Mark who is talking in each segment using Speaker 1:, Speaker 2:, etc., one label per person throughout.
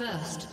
Speaker 1: First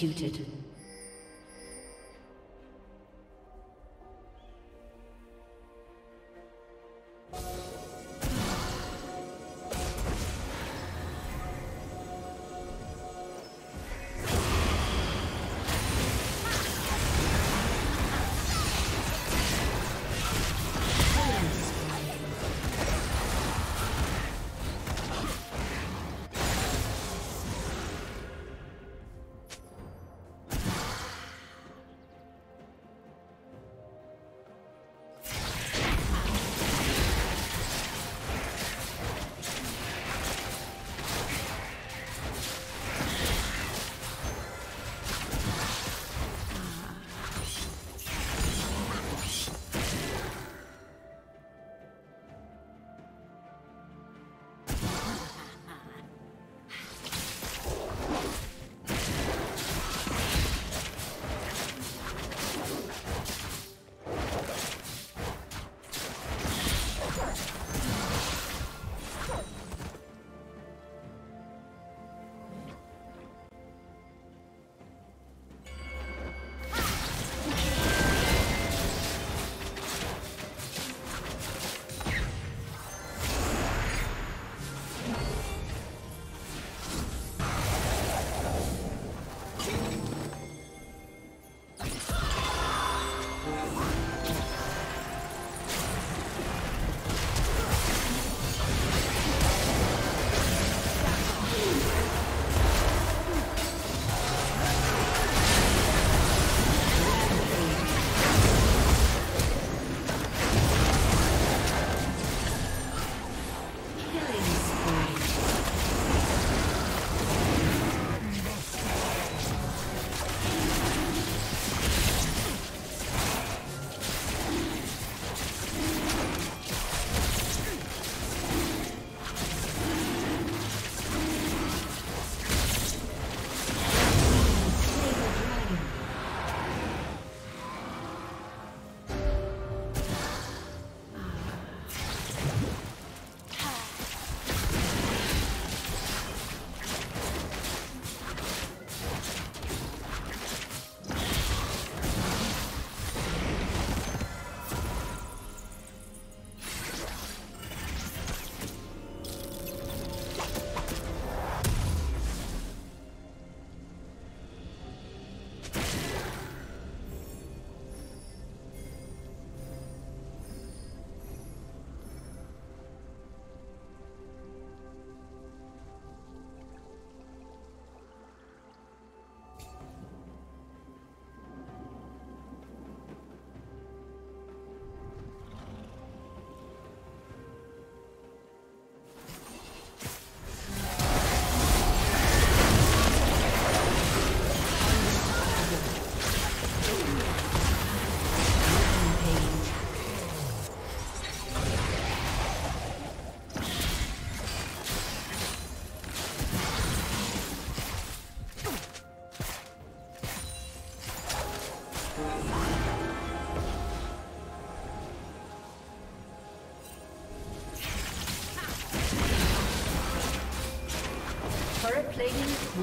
Speaker 1: Executed.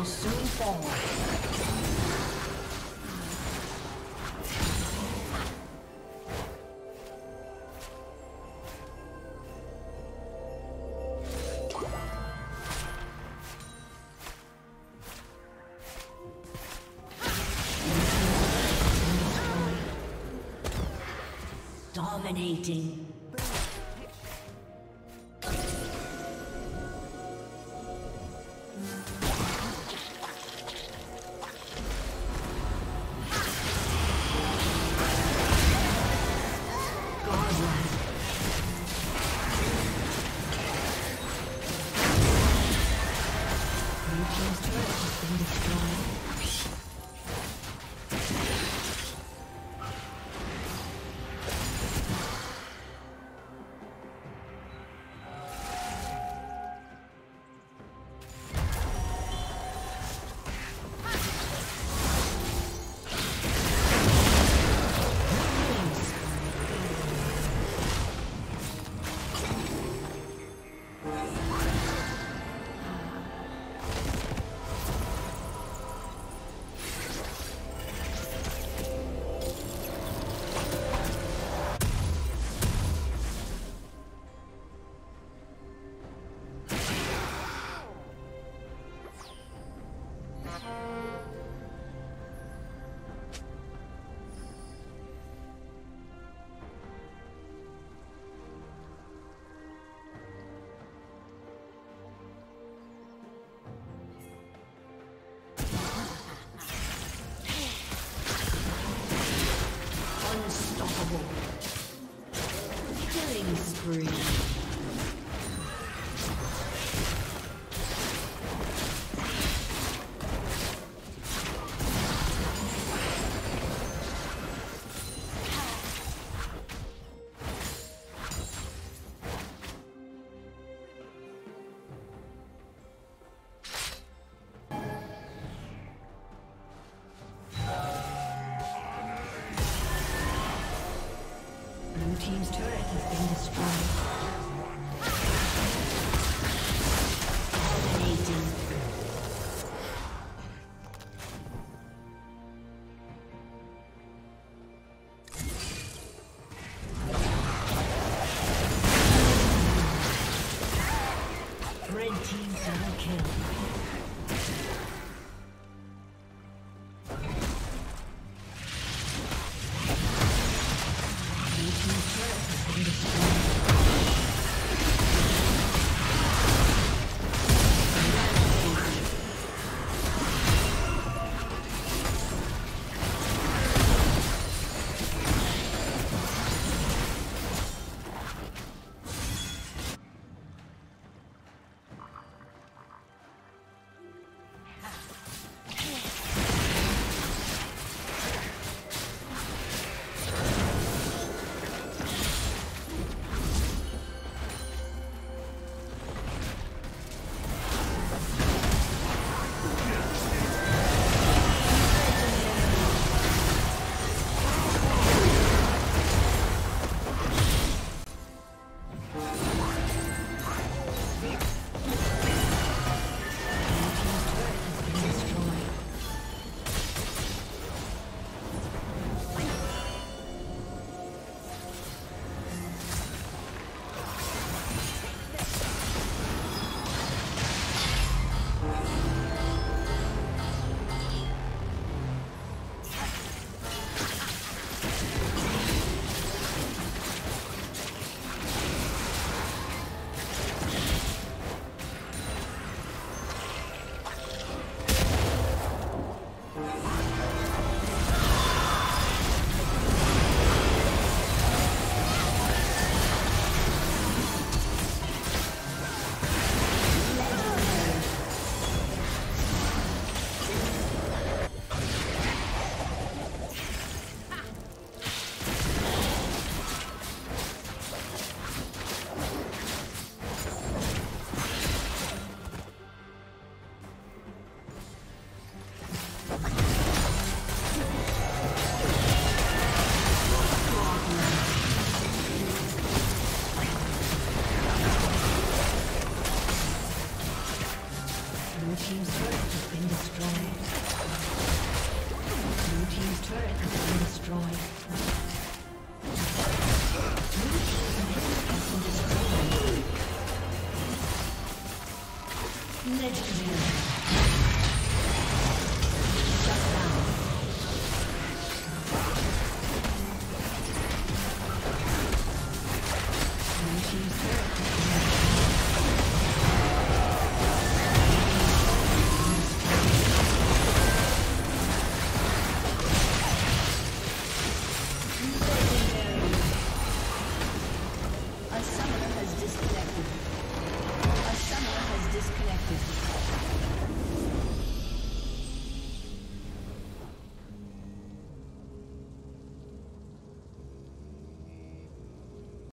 Speaker 1: Soon fall. Dominating. Yeah.